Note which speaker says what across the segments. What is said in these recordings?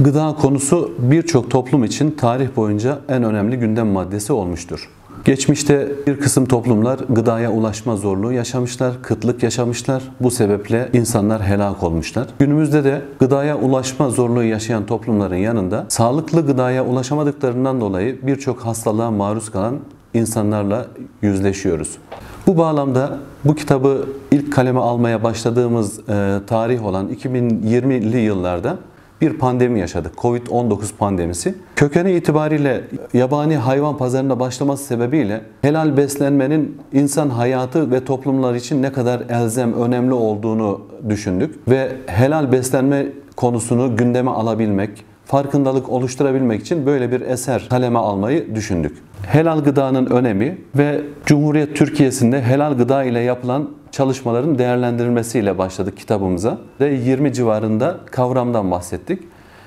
Speaker 1: Gıda konusu birçok toplum için tarih boyunca en önemli gündem maddesi olmuştur. Geçmişte bir kısım toplumlar gıdaya ulaşma zorluğu yaşamışlar, kıtlık yaşamışlar. Bu sebeple insanlar helak olmuşlar. Günümüzde de gıdaya ulaşma zorluğu yaşayan toplumların yanında sağlıklı gıdaya ulaşamadıklarından dolayı birçok hastalığa maruz kalan insanlarla yüzleşiyoruz. Bu bağlamda bu kitabı ilk kaleme almaya başladığımız e, tarih olan 2020'li yıllarda bir pandemi yaşadık. Covid-19 pandemisi. Kökeni itibariyle yabani hayvan pazarında başlaması sebebiyle helal beslenmenin insan hayatı ve toplumlar için ne kadar elzem, önemli olduğunu düşündük. Ve helal beslenme konusunu gündeme alabilmek, farkındalık oluşturabilmek için böyle bir eser kaleme almayı düşündük. Helal gıdanın önemi ve Cumhuriyet Türkiye'sinde helal gıda ile yapılan çalışmaların değerlendirilmesiyle başladık kitabımıza. Ve 20 civarında kavramdan bahsettik.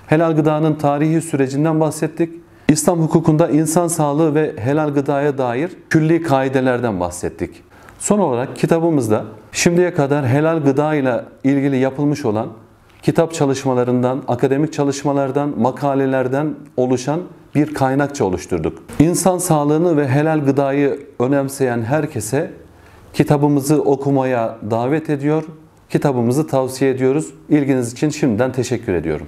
Speaker 1: Helal gıdanın tarihi sürecinden bahsettik. İslam hukukunda insan sağlığı ve helal gıdaya dair külli kaidelerden bahsettik. Son olarak kitabımızda şimdiye kadar helal gıda ile ilgili yapılmış olan kitap çalışmalarından, akademik çalışmalardan, makalelerden oluşan bir kaynakça oluşturduk. İnsan sağlığını ve helal gıdayı önemseyen herkese kitabımızı okumaya davet ediyor. Kitabımızı tavsiye ediyoruz. İlginiz için şimdiden teşekkür ediyorum.